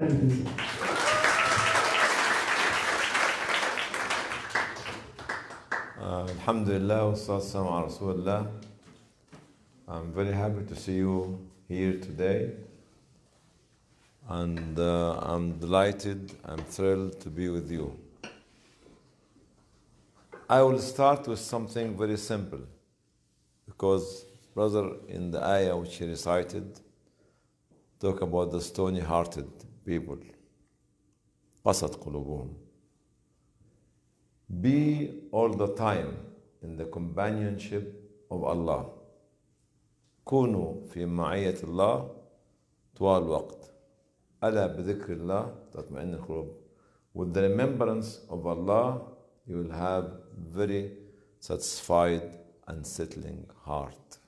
Uh, Alhamdulillah. I'm very happy to see you here today. And uh, I'm delighted, I'm thrilled to be with you. I will start with something very simple because, brother, in the ayah which he recited, talk about the stony hearted people. قصد قلوبهم be all the time in the companionship of Allah. كونوا في معية الله طوال الوقت. ألا بذكر الله تطمئن القلوب. With the remembrance of Allah, you will have very satisfied and settling heart.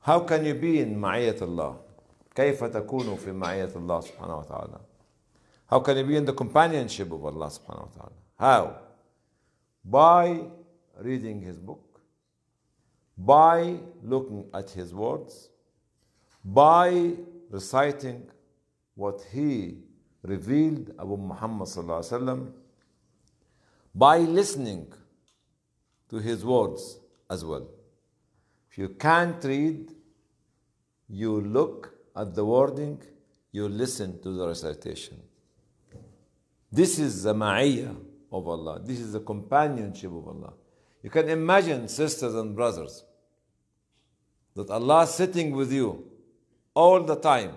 How can you be in معية الله? كيف تكون في معية الله سبحانه وتعالى? How can you be in the companionship of Allah subhanahu wa ta'ala? How? By reading His book, by looking at His words, by reciting what He revealed Abu Muhammad sallallahu alaihi wasallam, by listening to His words as well. If you can't read, you look at the wording, you listen to the recitation. This is the ma'iyah of Allah. This is the companionship of Allah. You can imagine, sisters and brothers, that Allah is sitting with you all the time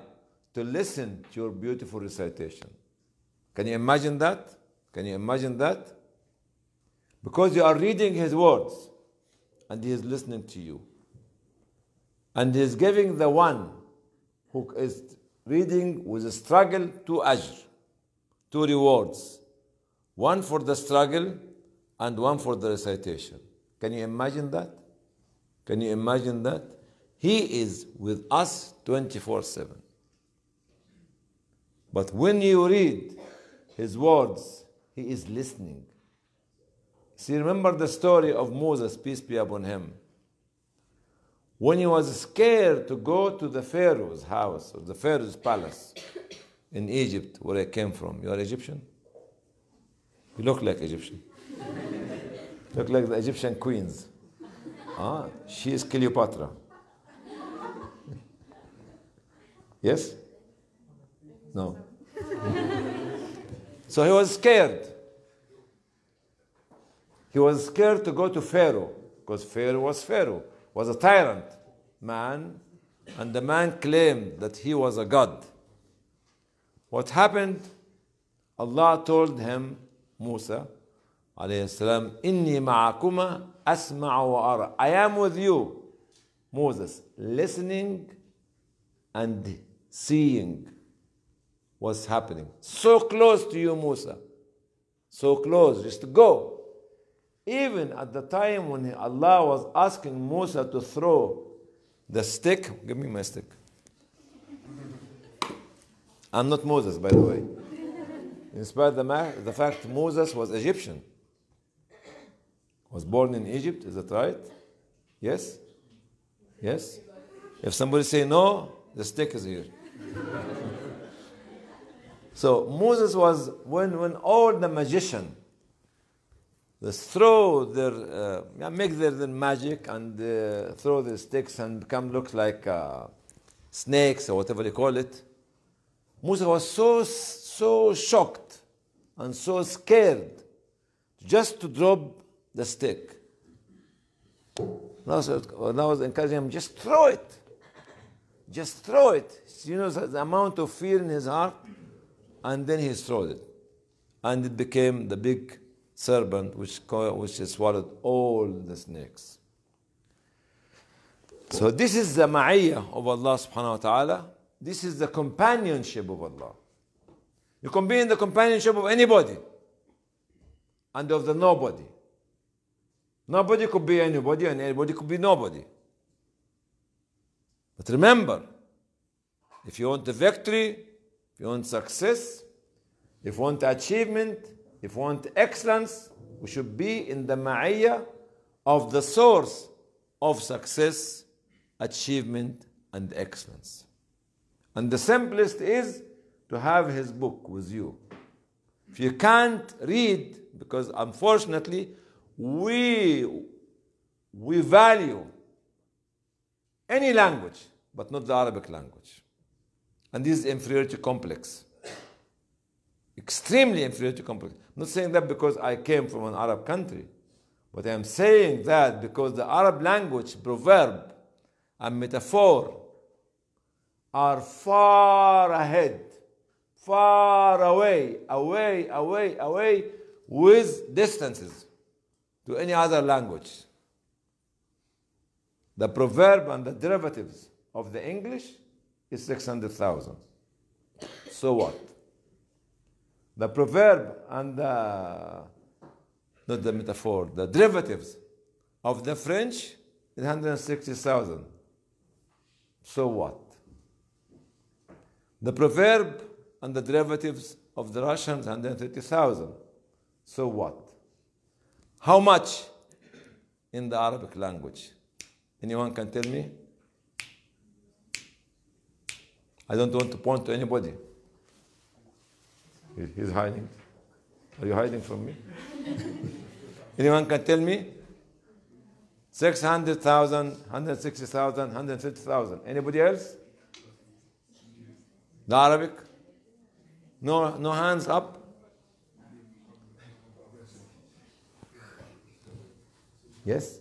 to listen to your beautiful recitation. Can you imagine that? Can you imagine that? Because you are reading His words and He is listening to you. And He is giving the one who is reading with a struggle to ajr, two rewards one for the struggle and one for the recitation. Can you imagine that? Can you imagine that? He is with us 24 7. But when you read his words, he is listening. See, remember the story of Moses, peace be upon him. When he was scared to go to the Pharaoh's house or the Pharaoh's palace in Egypt, where I came from. You are Egyptian? You look like Egyptian. look like the Egyptian queens. Ah, she is Cleopatra. yes? No. so he was scared. He was scared to go to Pharaoh because Pharaoh was Pharaoh, was a tyrant man, and the man claimed that he was a god. What happened? Allah told him, Musa, alayhi salam, Inni ma'akuma asma'u wa. I am with you, Moses, listening and seeing what's happening. So close to you, Musa. So close, just go even at the time when Allah was asking Musa to throw the stick give me my stick I'm not Moses by the way in spite of the, ma- the fact Moses was Egyptian, was born in Egypt, is that right? Yes? Yes? If somebody say no, the stick is here. so Moses was when when all the magician they throw their uh, make their, their magic and uh, throw the sticks and become look like uh, snakes or whatever they call it. Musa was so so shocked and so scared just to drop the stick. Now, I was encouraging him, just throw it. Just throw it. You know the amount of fear in his heart. And then he threw it. And it became the big serpent which, which swallowed all the snakes. So this is the ma'iyah of Allah subhanahu wa ta'ala. This is the companionship of Allah. You can be in the companionship of anybody and of the nobody. Nobody could be anybody and anybody could be nobody. But remember, if you want the victory, if you want success, if you want achievement, if we want excellence, we should be in the ma'iyah of the source of success, achievement, and excellence. And the simplest is to have his book with you. If you can't read, because unfortunately, we, we value any language, but not the Arabic language. And this is inferiority complex. Extremely inferiority complex. I'm not saying that because I came from an Arab country, but I'm saying that because the Arab language, proverb, and metaphor are far ahead, far away, away, away, away with distances to any other language. The proverb and the derivatives of the English is 600,000. So what? The proverb and the, not the metaphor, the derivatives of the French is 160,000. So what? The proverb and the derivatives of the Russians 130,000. So what? How much in the Arabic language? Anyone can tell me? I don't want to point to anybody. He- He's hiding. Are you hiding from me? Anyone can tell me? 600,000, 160,000, 150,000. Anybody else? The Arabic? No, no hands up? Yes?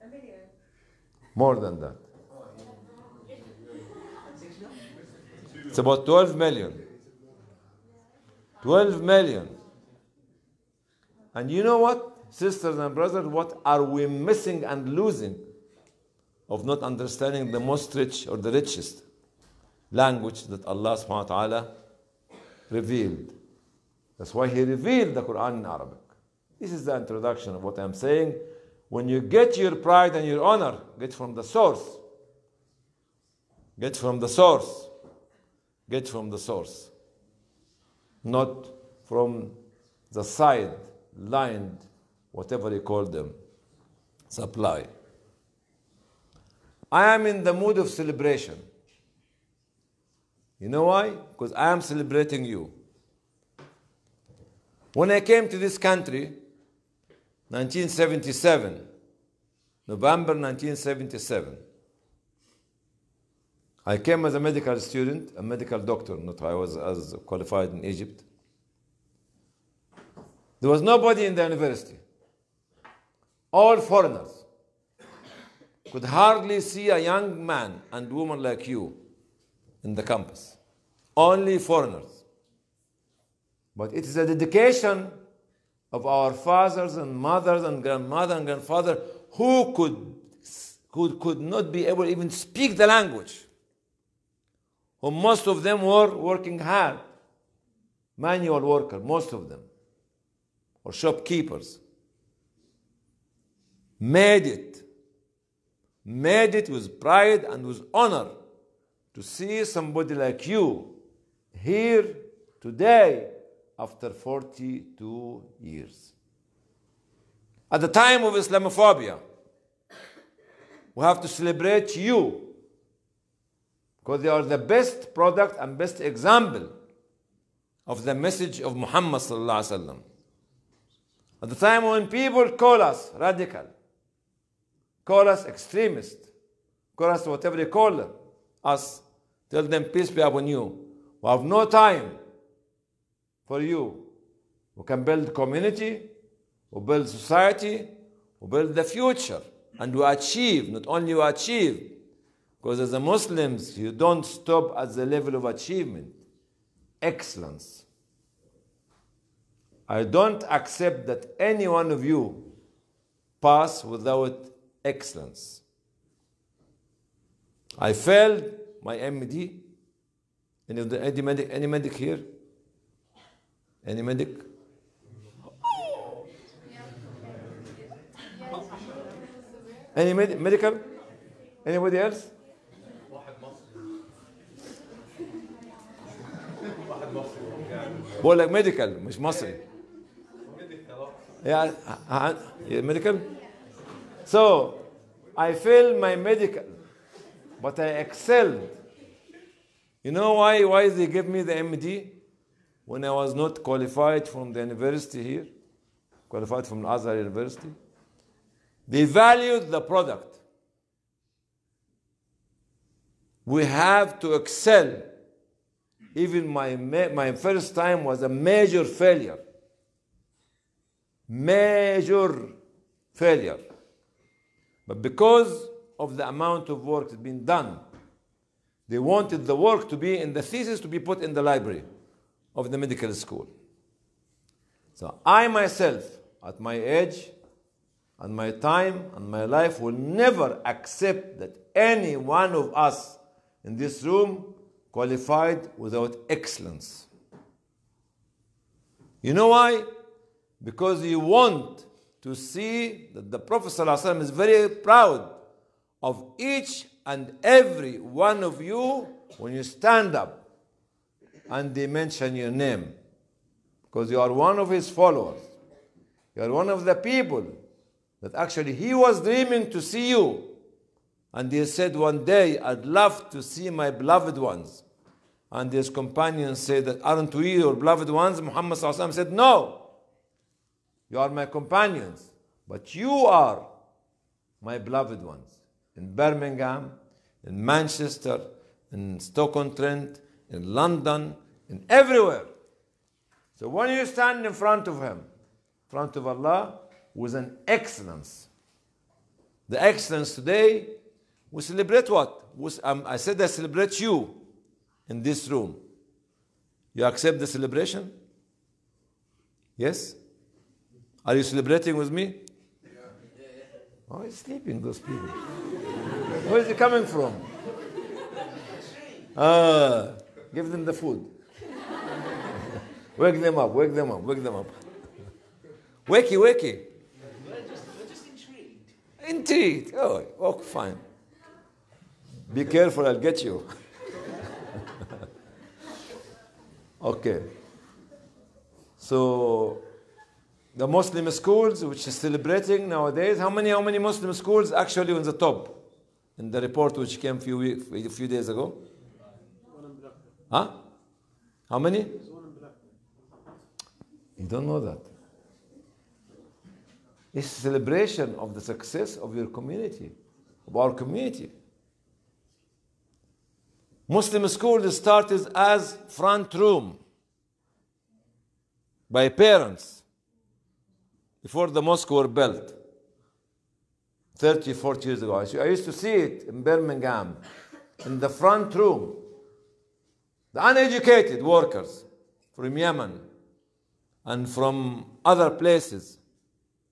Million. More than that. It's about 12 million. 12 million. And you know what, sisters and brothers, what are we missing and losing of not understanding the most rich or the richest language that Allah subhanahu wa ta'ala revealed? That's why He revealed the Quran in Arabic. This is the introduction of what I'm saying. When you get your pride and your honor, get from the source. Get from the source. Get from the source. Not from the side, lined, whatever you call them, supply. I am in the mood of celebration. You know why? Because I am celebrating you. When I came to this country, 1977, November 1977, I came as a medical student, a medical doctor, not I was as qualified in Egypt. There was nobody in the university. All foreigners. Could hardly see a young man and woman like you in the campus. Only foreigners. But it is a dedication of our fathers and mothers and grandmother and grandfather who could, who could not be able even speak the language. Most of them were working hard, manual worker, most of them, or shopkeepers. Made it, made it with pride and with honor to see somebody like you here today after 42 years. At the time of Islamophobia, we have to celebrate you because they are the best product and best example of the message of Muhammad sallallahu alaihi wasallam. At the time when people call us radical, call us extremist, call us whatever they call us, tell them peace be upon you. We have no time for you. We can build community, we build society, we build the future, and we achieve, not only we achieve, because as a Muslims, you don't stop at the level of achievement, excellence. I don't accept that any one of you pass without excellence. I failed my MD. Any, any, medic, any medic here? Any medic? Any med- medical? Anybody else? بقول لك ميديكال مش مصري yeah, uh, uh, medical so I failed my medical but I excelled You know why, why they gave me the MD when I was not qualified from the university here? Qualified from Azhar University? They valued the product. We have to excel. Even my, my first time was a major failure. Major failure. But because of the amount of work that's been done, they wanted the work to be in the thesis to be put in the library of the medical school. So I myself, at my age, and my time, and my life, will never accept that any one of us in this room qualified without excellence. You know why? Because you want to see that the Prophet ﷺ is very proud of each and every one of you when you stand up and they mention your name. Because you are one of his followers. You are one of the people that actually he was dreaming to see you. And he said one day, I'd love to see my beloved ones. And his companions said aren't we your beloved ones? Muhammad said, no. You are my companions, but you are my beloved ones. In Birmingham, in Manchester, in Stoke-on-Trent, in London, in everywhere. So when you stand in front of Him, in front of Allah, with an excellence, the excellence today, we celebrate what? We, um, I said I celebrate you in this room. You accept the celebration? Yes? Are you celebrating with me? Oh, he's sleeping, those people. Where is he coming from? Ah, give them the food. wake them up, wake them up, wake them up. Wakey, wakey. We're just, we're just intrigued. Indeed. Oh, oh, fine. Be careful, I'll get you. okay. So, the Muslim schools, which is celebrating nowadays, how many, how many Muslim schools actually on the top? In the report which came a few, a few days ago? Huh? How many? You don't know that. It's celebration of the success of your community, of our community. Muslim school started as front room by parents before the mosque were built 30, 40 years ago. I used to see it in Birmingham in the front room. The uneducated workers from Yemen and from other places,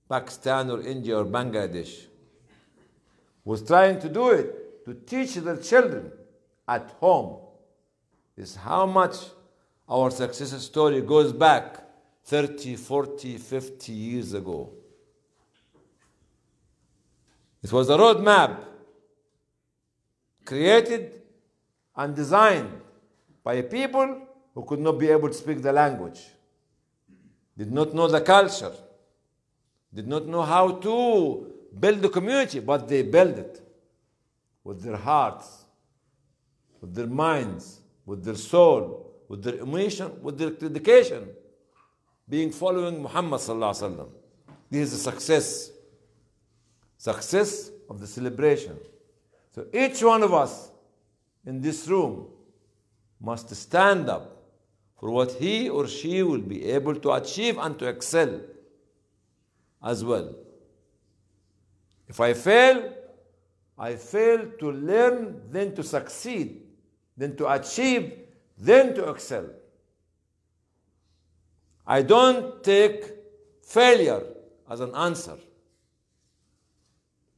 Pakistan or India or Bangladesh, was trying to do it to teach their children at home. Is how much our success story goes back 30, 40, 50 years ago. It was a roadmap created and designed by a people who could not be able to speak the language, did not know the culture, did not know how to build the community, but they built it with their hearts, with their minds, with their soul, with their emotion, with their dedication, being following Muhammad sallallahu alaihi wasallam. This is a success, success of the celebration. So each one of us in this room must stand up for what he or she will be able to achieve and to excel as well. If I fail, I fail to learn, then to succeed, then to achieve, then to excel. I don't take failure as an answer.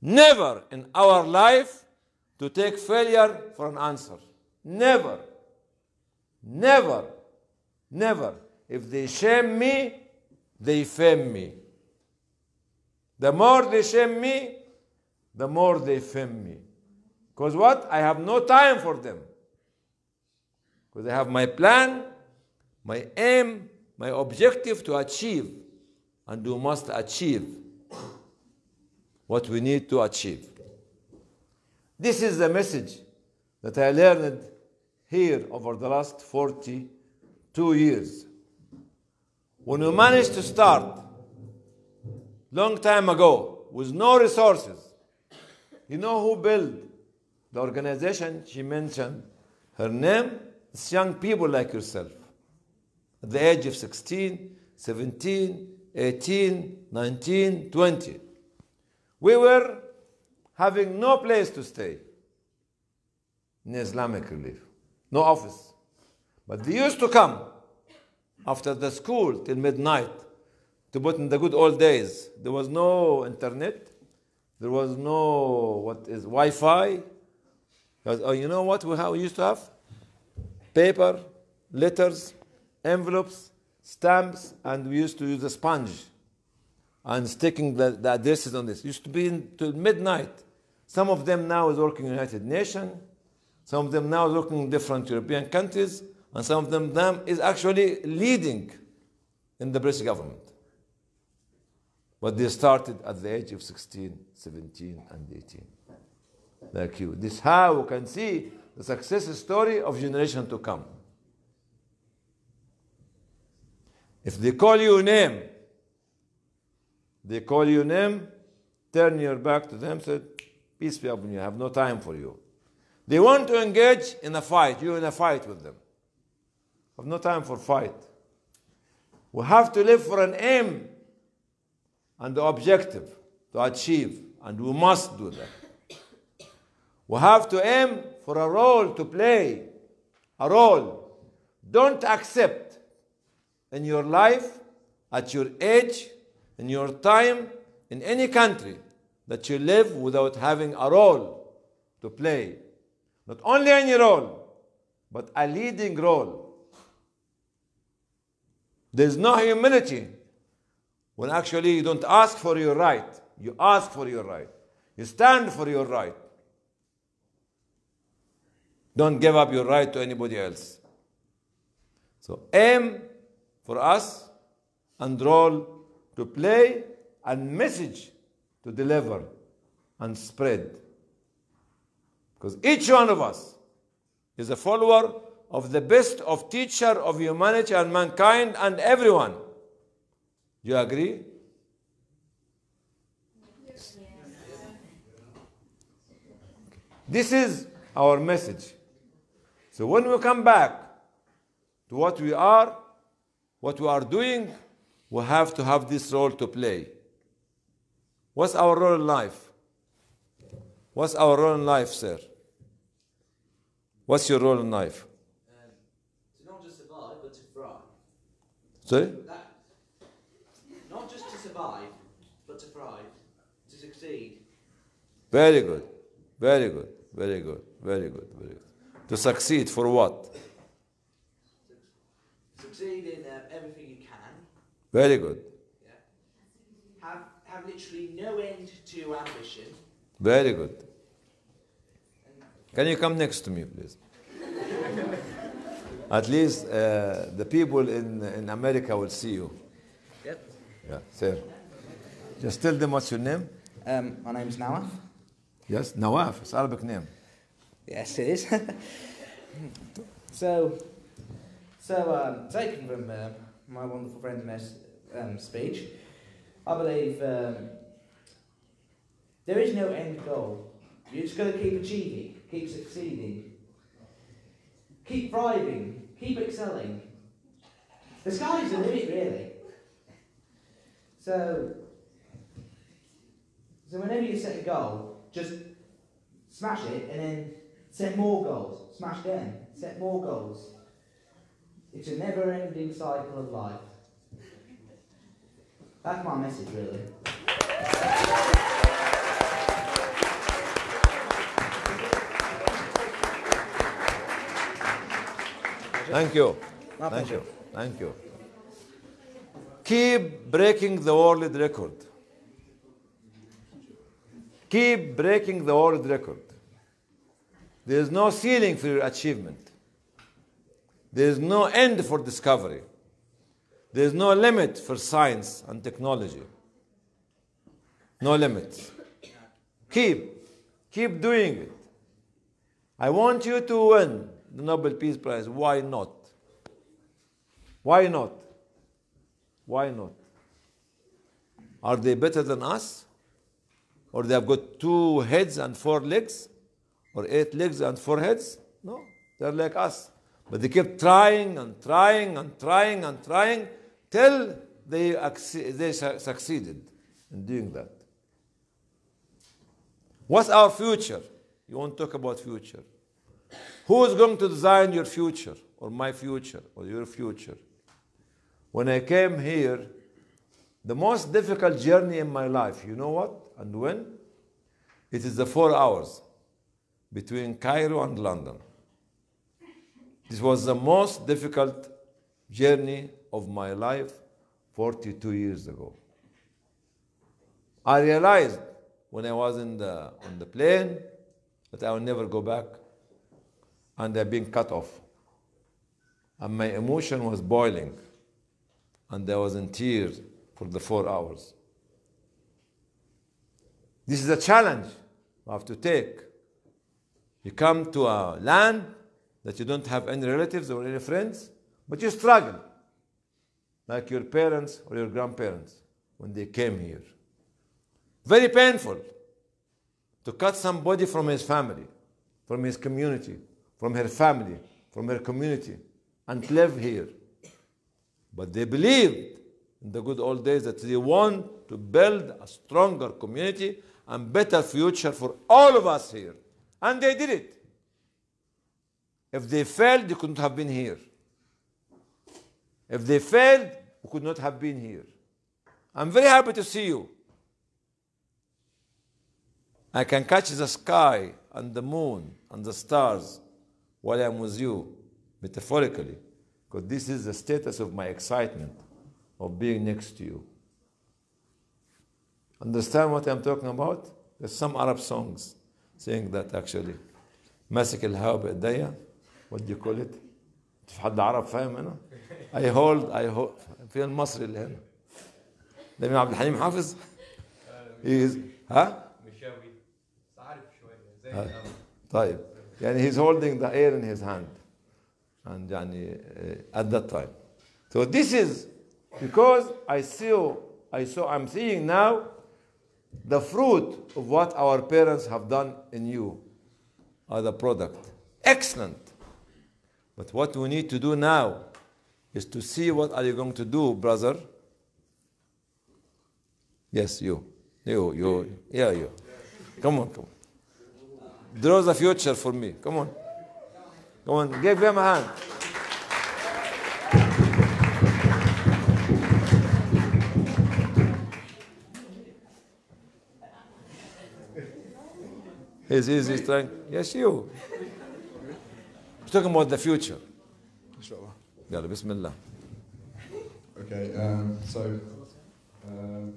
Never in our life to take failure for an answer. Never. Never. Never. If they shame me, they fame me. The more they shame me, the more they fame me. Because what? I have no time for them. Because I have my plan, my aim, my objective to achieve. And we must achieve what we need to achieve. This is the message that I learned here over the last 42 years. When we managed to start long time ago with no resources, you know who built the organization she mentioned? Her name is young people like yourself. At the age of 16, 17, 18, 19, 20. We were having no place to stay in Islamic relief, no office. But they used to come after the school till midnight to put in the good old days. There was no internet, there was no what is Wi-Fi. Oh, you know what we, have, we used to have? Paper, letters, envelopes, stamps, and we used to use a sponge and sticking the, the addresses on this. Used to be until midnight. Some of them now is working in United Nations. Some of them now is working in different European countries. And some of them, them is actually leading in the British government. But they started at the age of 16, 17, and 18. Like you. This how we can see the success story of generation to come. If they call you a name, they call you a name, turn your back to them, said, Peace be upon you, I have no time for you. They want to engage in a fight, you in a fight with them. I have no time for fight. We have to live for an aim and the objective to achieve, and we must do that. We have to aim for a role to play, a role. Don't accept in your life, at your age, in your time, in any country, that you live without having a role to play. Not only any role, but a leading role. There's no humility when actually you don't ask for your right. You ask for your right. You stand for your right. Don't give up your right to anybody else. So aim for us and role to play and message to deliver and spread. Because each one of us is a follower of the best of teacher of humanity and mankind and everyone. Do you agree? This is our message. So when we come back to what we are, what we are doing, we have to have this role to play. What's our role in life? What's our role in life, sir? What's your role in life? Um, to not just survive, but to thrive. Sorry? That, not just to survive, but to thrive, to succeed. Very good. Very good. Very good. Very good. Very good. To succeed for what? Succeed in uh, everything you can. Very good. Yeah. Have, have literally no end to ambition. Very good. Can you come next to me, please? At least uh, the people in, in America will see you. Yep. Yeah, sir. Just tell them what's your name. Um, my name's Nawaf. Yes, Nawaf. It's Arabic name. Yes, it is. so, so um, taken from um, my wonderful friend's mes- um, speech, I believe um, there is no end goal. You just got to keep achieving, keep succeeding, keep thriving, keep excelling. The sky's the limit, really. So, so whenever you set a goal, just smash it and then set more goals. Smash them. set more goals. It's a never ending cycle of life. That's my message, really. Thank you. My Thank pleasure. you. Thank you. Keep breaking the world record. Keep breaking the world record. There is no ceiling for your achievement. There is no end for discovery. There is no limit for science and technology. No limits. Keep, keep doing it. I want you to win the Nobel Peace Prize. Why not? Why not? Why not? Are they better than us? Or they have got two heads and four legs? Or eight legs and four heads? No, they're like us. But they kept trying and trying and trying and trying till they, they succeeded in doing that. What's our future? You want to talk about future. Who is going to design your future, or my future, or your future? When I came here, the most difficult journey in my life, you know what and when? It is the four hours between Cairo and London. This was the most difficult journey of my life 42 years ago. I realized when I was in the, on the plane that I will never go back and I've been cut off. And my emotion was boiling and I was in tears for the four hours. This is a challenge you have to take. You come to a land that you don't have any relatives or any friends, but you struggle like your parents or your grandparents when they came here. Very painful to cut somebody from his family, from his community, from her family, from her community, and live here. But they believed in the good old days that they want to build a stronger community and better future for all of us here. And they did it. If they failed, they couldn't have been here. If they failed, we could not have been here. I'm very happy to see you. I can catch the sky and the moon and the stars while I'm with you, metaphorically, because this is the status of my excitement of being next to you. Understand what I'm talking about? There's some Arab songs saying that actually. ماسك الهواء بإيديا what do you call it؟ في حد عرب فاهم هنا؟ I hold I hold فين المصري اللي هنا؟ ده مين عبد الحليم حافظ؟ He is ها؟ مشاوي بس عارف شويه زي آه. الأول. طيب يعني he's holding the air in his hand and يعني uh, at that time so this is because I saw I saw I'm seeing now the fruit of what our parents have done in you are the product excellent but what we need to do now is to see what are you going to do brother yes you you you yeah you come on come on Draw the future for me. Come on. Come on. Give them a hand. Is easy, it's trying. Yes, you. We're talking about the future. Inshallah. Yeah, Bismillah. Okay, um, so. Um,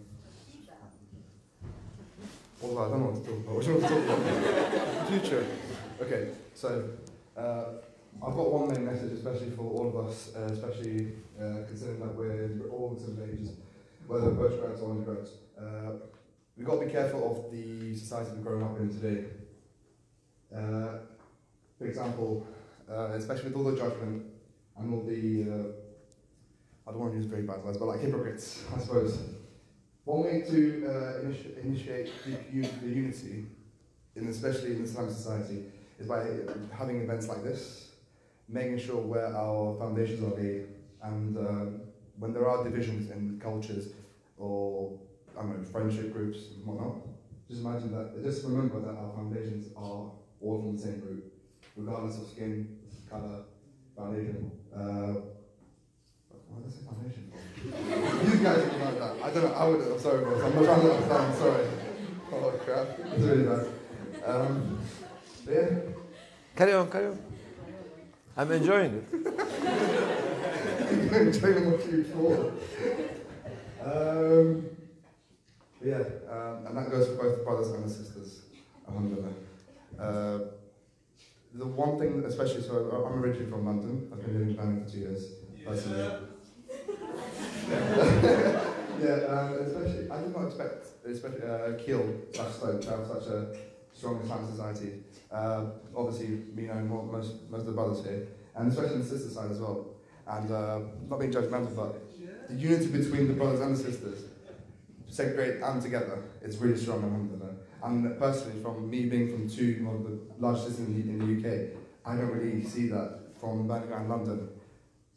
well, I don't know what to talk about. What do you want to talk about? future. Okay, so. Uh, I've got one main message, especially for all of us, uh, especially uh, considering that we're, all in all different ages, whether postgrads or undergrads. Uh, we've got to be careful of the society we're growing up in today. Uh, for example, uh, especially with all the judgment and all the uh, I don't want to use very bad words, but like hypocrites, I suppose. One way to uh, initi- initiate the, the unity, in especially in the Islamic society, is by having events like this, making sure where our foundations are laid, and um, when there are divisions in cultures or I don't know friendship groups and whatnot, just imagine that. Just remember that our foundations are all from the same group, regardless of skin, color, foundation. Uh, why did I say foundation for? These guys would like that. I don't know. I would. I'm sorry, boss. I'm not trying to understand. I'm sorry. Oh crap. It's really bad. Um, yeah. Carry on, carry on. I'm enjoying it. I'm enjoying what you thought. Um, yeah, um, and that goes for both the brothers and the sisters. Alhamdulillah. Uh, the one thing, especially, so I'm originally from London. I've been living in London for two years, personally. yeah, um, especially, I did not expect, especially uh, Keele slash Stoke to have such a strong Islamic society. Uh, obviously, me knowing more, most, most of the brothers here, and especially on the sister side as well. And uh, not being judgmental, but the unity between the brothers and the sisters, segregate and together, it's really strong, in alhamdulillah. And personally, from me being from two of the largest cities in the, in the UK, I don't really see that from Birmingham and London.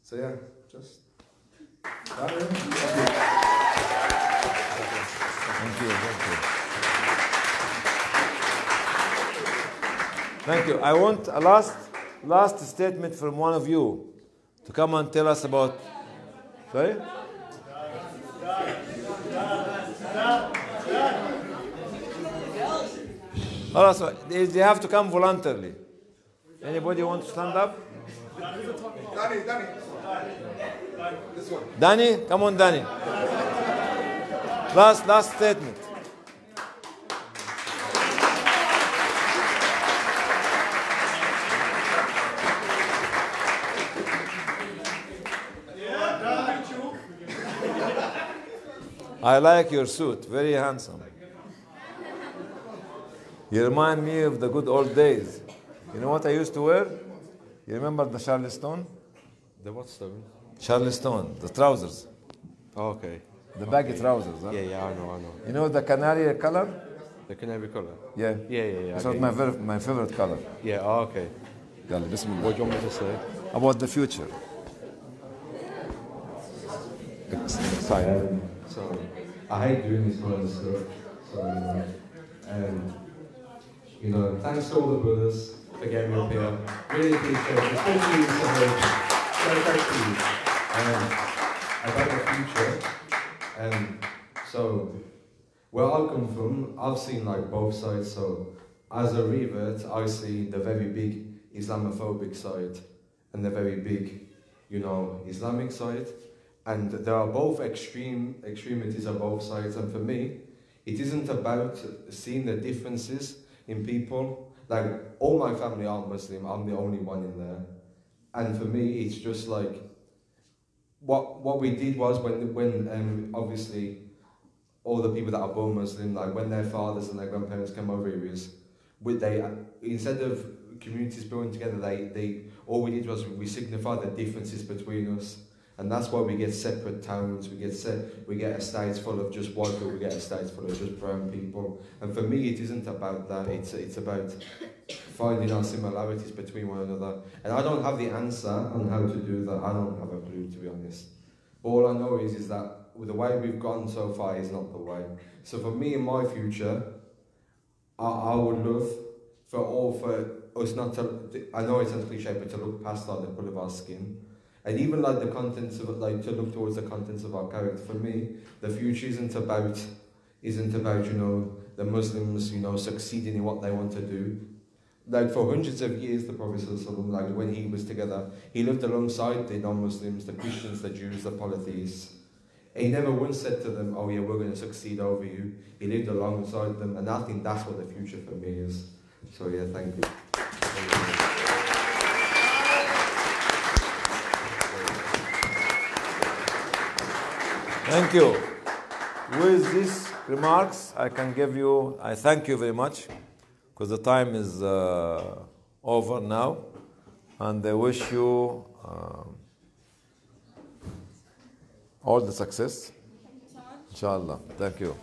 So yeah, just. that really. Thank you. Thank you. Thank you. Thank you. I want a last, last statement from one of you to come and tell us about. Sorry? So they, they have to come voluntarily. Anybody want to stand up? Danny, Danny. This one. Danny, come on, Danny. Last, last statement. I like your suit, very handsome. You remind me of the good old days. You know what I used to wear? You remember the Charleston? The what stone? Charleston, the trousers, Oh, okay. the baggy trousers. Huh? Yeah, yeah, I know, I know. You know the canary color? The canary color. Yeah. Yeah, yeah, yeah. This I was get my, you. ver- my favorite color. Yeah, oh, okay. يلا بسم الله. What do you want me to say? About the future. Um, so, I hate doing this kind of stuff. So, you know, um, you know, thanks to all the brothers for getting up here. Really appreciate it, Thank you, Sahaj. So thank you. Um, about the future. Um, so, where I come from, I've seen like both sides. So, as a revert, I see the very big Islamophobic side and the very big, you know, Islamic side and there are both extreme extremities on both sides and for me it isn't about seeing the differences in people. Like all my family aren't muslim. I'm the only one in there. And for me it's just like what what we did was when when um, obviously all the people that are born muslim like when their fathers and their grandparents come over here is with they instead of communities building together they they all we did was we signified the differences between us and that's why we get separate towns. We get set. We get estates full of just white people. We get estates full of just brown people. And for me, it isn't about that. It's it's about finding our similarities between one another. And I don't have the answer on how to do that. I don't have a clue, to be honest. All I know is is that the way we've gone so far is not the way. So for me in my future, I, I would love for all for us not to. I know it sounds cliche, but to look past like the colour of our skin and even like the contents of like to look towards the contents of our character. For me, the future isn't about isn't about you know the Muslims you know succeeding in what they want to do. Like for hundreds of years, the Prophet like when he was together, he lived alongside the non-Muslims, the Christians, the Jews, the polytheists. He never once said to them, "Oh yeah, we're going to succeed over you." He lived alongside them, and I think that's what the future for me is. So yeah, thank you. Thank you. With these remarks, I can give you, I thank you very much because the time is uh, over now. And I wish you um, all the success. Inshallah. Thank you.